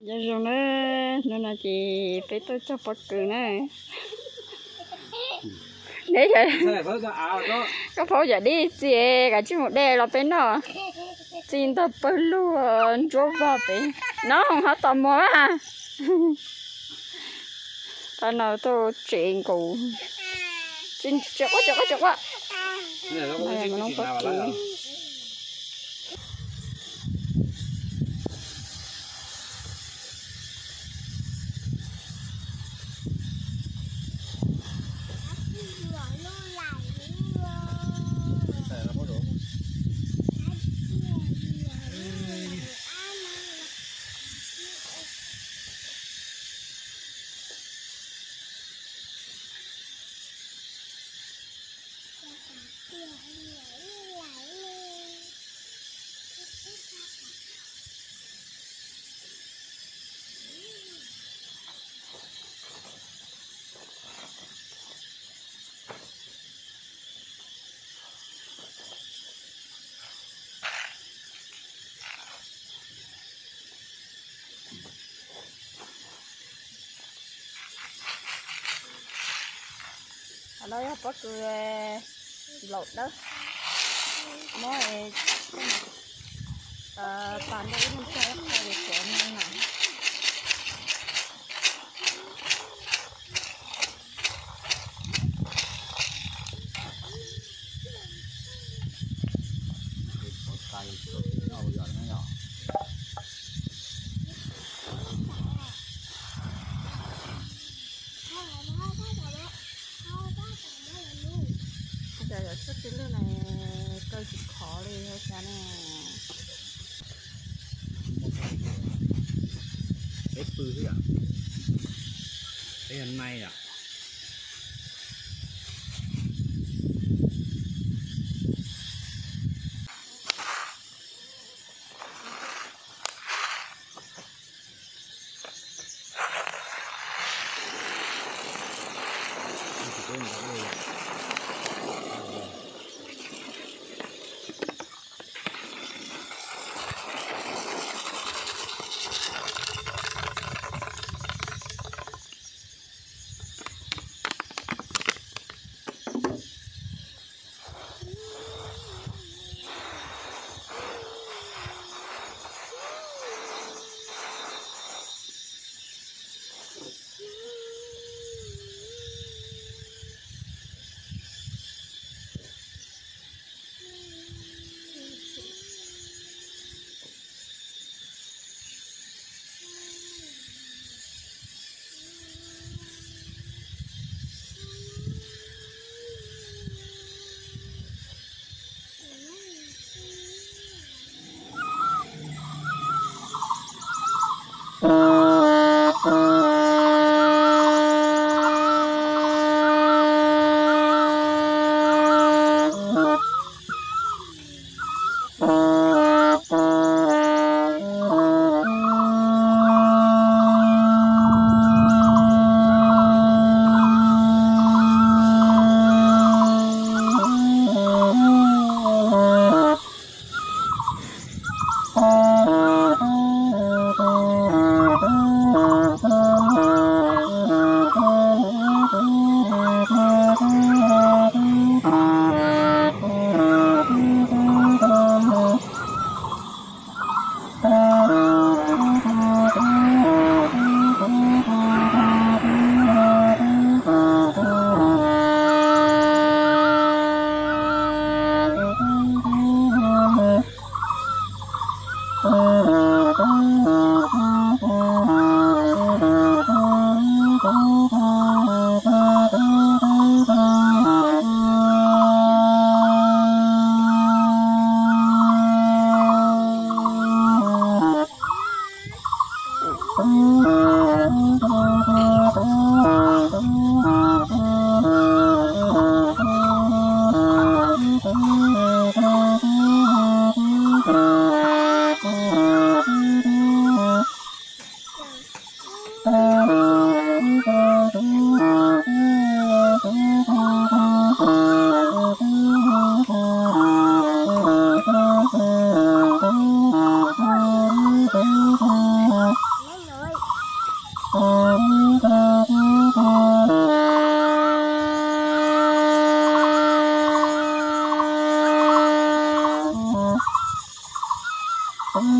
giờ rồi nó nó là chị phải tôi cho bật cười nè. Đấy vậy. Thế có có phố giờ đi chị cả chứ một đè là bên nó xin tập bơi luôn chỗ vào bên nó không hết tò mò à ta nào tôi chuyện cụ chuyện chọc quá chọc quá chọc quá. Này nó có cái mà nó chuyện có nào nó đây có cười lột đó. Nói ờ toàn đây mình sẽ được chuyện như nào Một cây nó giờ nó nhỏ. bây giờ là xuất cái này cây chịu khó đi nè thế à? Thế hôm à?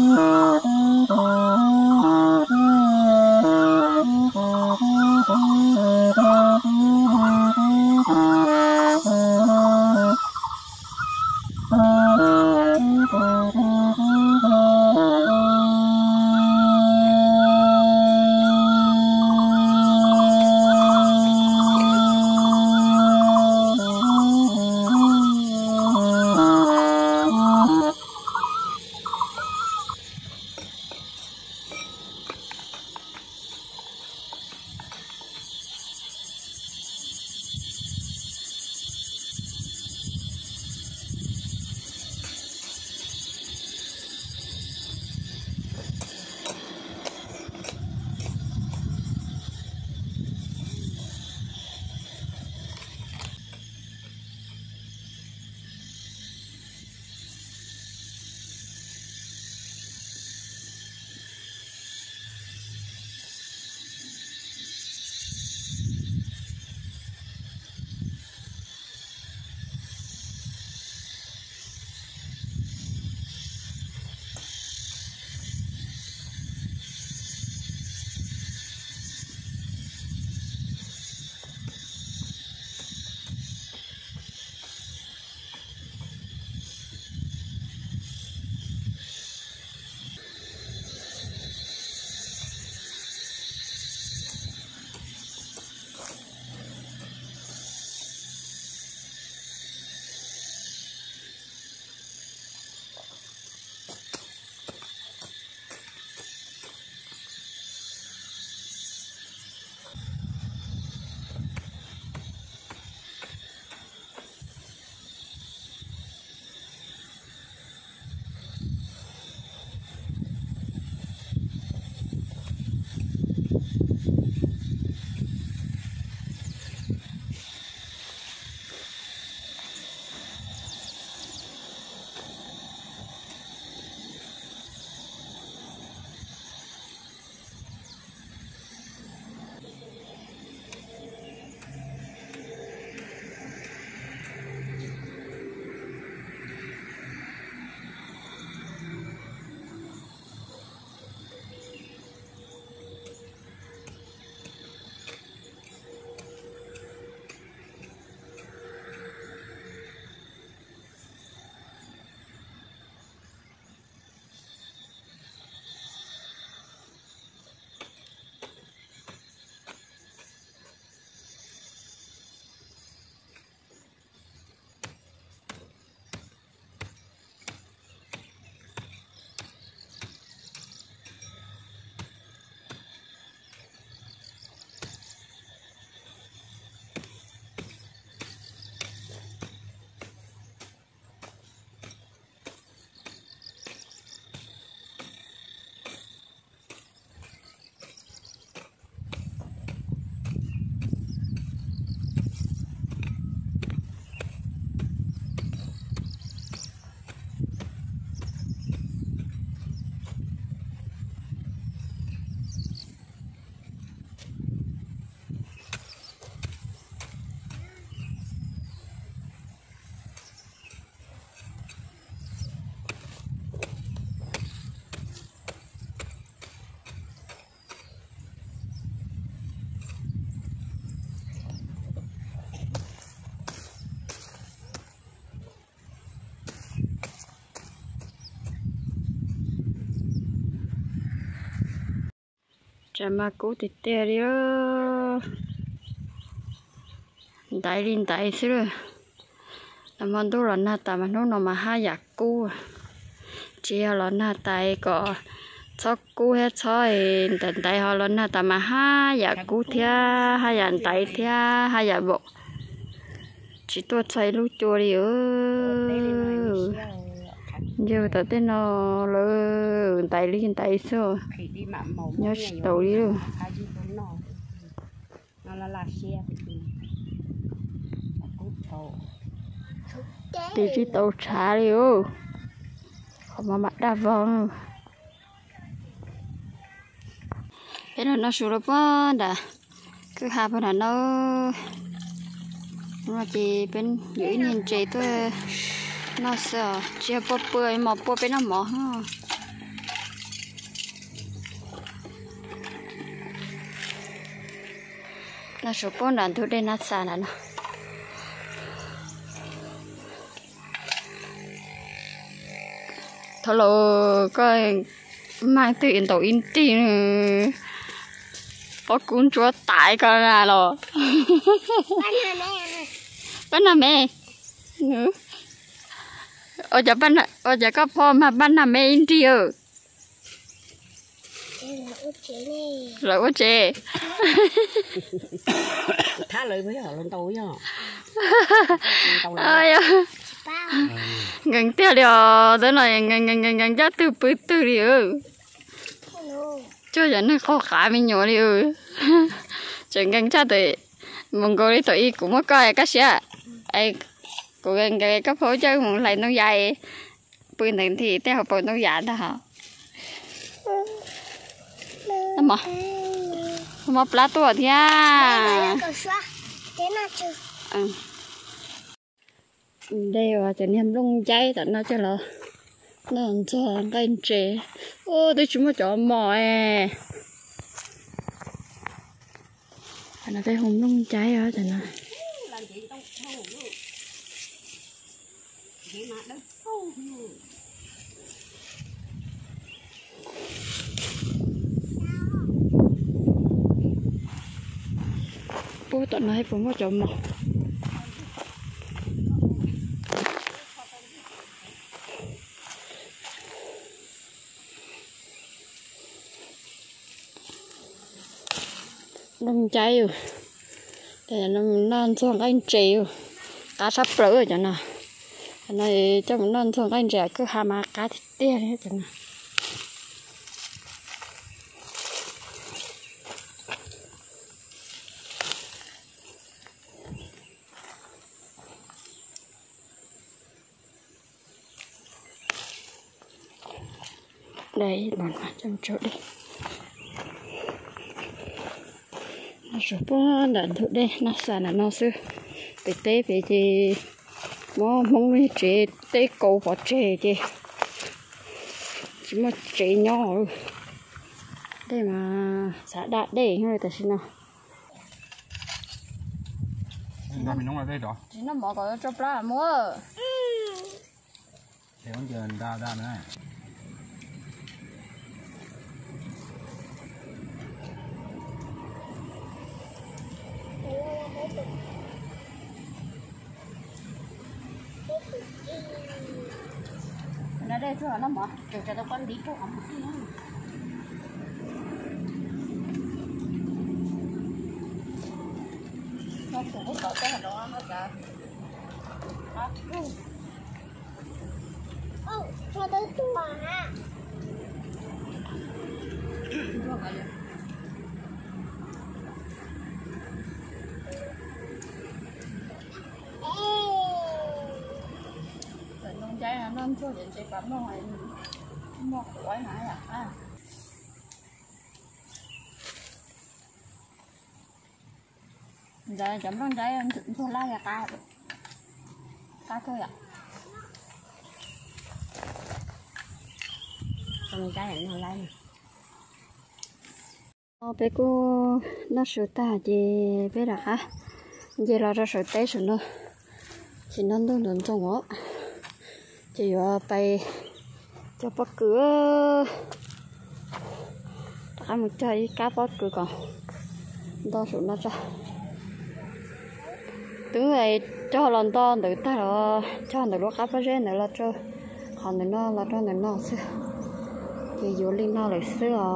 ああ。Chả mà cú thì tè đi ơ đại linh đại rồi làm món đồ là na ta mà nó nó mà hai giặc cú chỉ là na tại có cho cú hết cho tận tại họ là na ta mà hai giặc cú thia hai giặc tại thia hai giặc bộ chỉ tôi chơi lúc chua đi ơ giờ tao tên nó lơ tại linh tại số nhớ tàu đi bốn nó. Nó là là xe. Thì cút tàu trả đi ơ không mà bắt đa vong cái đó nó sụp bơ đã. Cứ hai bên là nó. Nó chỉ bên dưới nhìn chị tôi nó sợ chỉ bơ bơ mà bơ bên nó mỏ ha nó sụp bơ là tôi đây nó xa nè nó. Thôi lo coi mang tiền tổ in tiền có cuốn chúa tại con à lo bên nào mẹ? Ừ ở giờ bên ở nhà có phô mà bên là mẹ in đi ở rồi quá chê thá lời với họ lên tàu nhá. Ừ. Ơi gần tiêu điều tới này gần gần gần gần giá từ bự từ đi ư cho dẫn khó khá mình nhỏ đi ừ. ư chẳng gần cha tới. Mong gọi đi tụi cũng có coi cái xe ai cố gắng cái cấp hỗ trợ một lại nó dài. Bữa này thì theo học nó dài đó hả? Nó mà nó mà plát tua thì à. Ừ. Đây là cho nên lung cháy tận nó cho là nó làm cho cái trẻ ô, tôi chúng mà cho mò à. Nó thấy hồng lung cháy ở tận nó bố tận này hay cũng có cho mò đông cháy rồi để nó non xuống, anh chị cá sắp rỡ rồi cho nào này trong non xuống anh trẻ cứ hàm cá thịt tia hết rồi đây bọn nó trong chỗ đi. Nó số bó đợt thụ đây nó xả là nó sư. Bị tế về thì mó mong đi chế tế cầu vào chế chứ chỉ mà chế nhỏ đây mà xả đạt đây thôi ta xin nào Rồi mình nóng ở đây đó. chỉ nó bỏ có cho plá mua Thì con chờ ra ra nữa. Nó đây thôi nó mở. Để cho tao con đi, cô ấm nó cũng có cái đó, nó ừ. ừ, cả nông trái là nó cho đến chế phẩm rồi ngoài mua quái nãy à à giờ chấm nông trái ăn thử cho la gà ta ta thôi ạ con cái này nó lấy Ờ, bé cô nó sửa ta gì bé đã hả giờ là ra sửa té sửa nó chỉ nó đơn đơn trong ngõ chỉ có ờ, bay cho bắt cửa. Ta một chơi cá bắt cửa còn? Đo số nó cho. Tướng này cho lần to tự ta là cho được lúc cá bắt rên nữa là cho. Còn nữa nó là cho nữa nó xưa thì vô linh nó lại xưa à.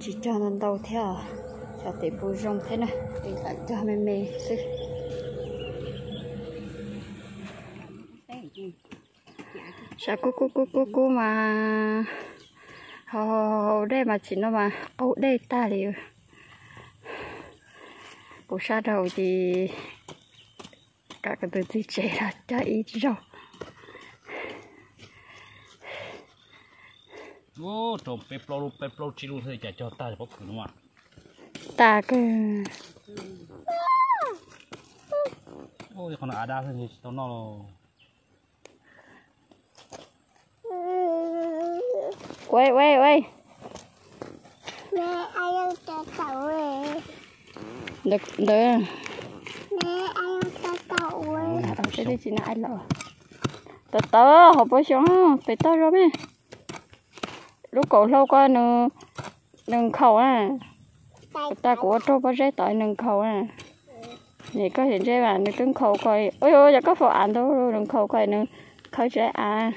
chỉ cho nó đâu theo à? cho tỷ bù rong thế này. Thì lại cho mẹ mẹ xưa sao cú cú cú cú cú mà hồ hồ đây mà chỉ nó mà ô đây ta liệu bố sa đầu thì cả cái từ gì trẻ là cho ít rồi ô trộm peplo lu peplo chỉ lu thôi chả cho ta bóc khử nó mà ta cái ô còn à đa thôi tao nó quay quay quay mẹ ai ăn cho cậu về. Được được. Mẹ ai ăn cho cậu tao sẽ đi chỉ lại rồi tớ tớ học bữa xong phải tớ rồi mẹ lúc cổ lâu qua nương nương khẩu à. Ta của trâu bao rễ tại nương khẩu à. Nè có hiện rễ mà nương cứng khẩu coi. Ôi ôi giờ có phụ ăn đâu. Rồi nương khẩu coi nương khẩu rễ à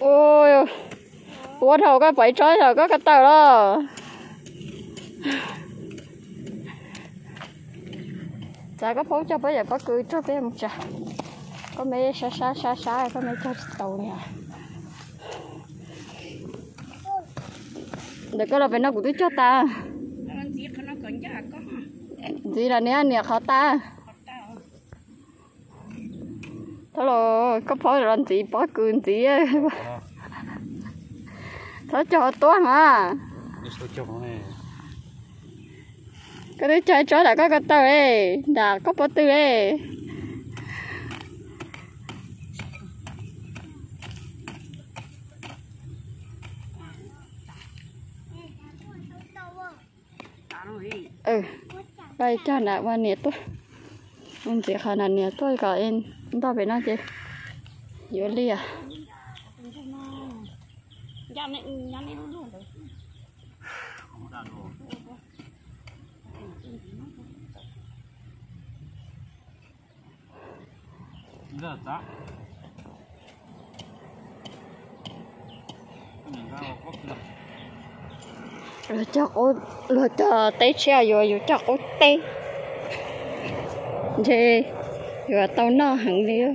ôi bố thầu có bảy trái rồi có cái tờ đó. Chả có phố cho bây giờ có cười cho bé một chả. Có mấy xa xa xa xa có mấy cho tàu à được cái là phải nó của tôi cho ta. Gì là nè nè khó ta thôi rồi có rồi anh chị bỏ cười chị á. Thôi cho cho nó này cái đứa chơi chó đã có cái tờ ấy đã có bó tư ấy ừ. Đây cho nè qua nhiệt tôi ông chỉ khả năng nhiệt tôi cả em. Chúng ta phải nói chứ yếu li à? Dạo này, dạo này nó luôn rồi. không ra đồ rất là mình ra có cái rồi cho cô rồi cho té xe rồi rồi cho cô té dê và tao nó hẳn liêu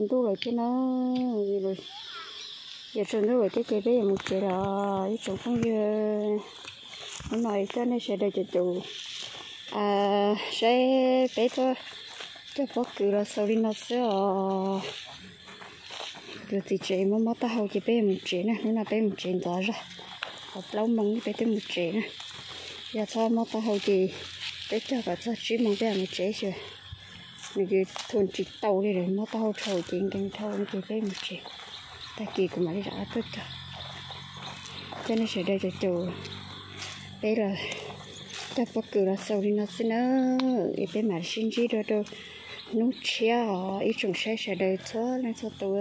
giờ tu rồi chứ nó gì rồi giờ trôn tu rồi cái chị bây giờ một chị rồi trồng không như nó nói cho nên sẽ đợi cho chủ à sẽ bé cho cho bố cứ là sau đi nó sẽ rồi thì chị mà mất tao hậu chị bé một chế nè nó là bé một chế đó ra học lâu mong bé thêm một chế nè giờ sao mất tao hậu chị bé cho cả cho chị mong bé một chế rồi mình thôn chỉ tàu đi rồi, nó tàu trầu chuyện càng thâu chỉ cái một chuyện ta kỳ của máy rõ tất cả. Cho nên sẽ đây cho chủ đây là ta bắt cứ là sau đi nó sẽ nó ý bé mà xin gì đó đâu nút chia ít chúng sẽ sẽ đây thôi nên cho tôi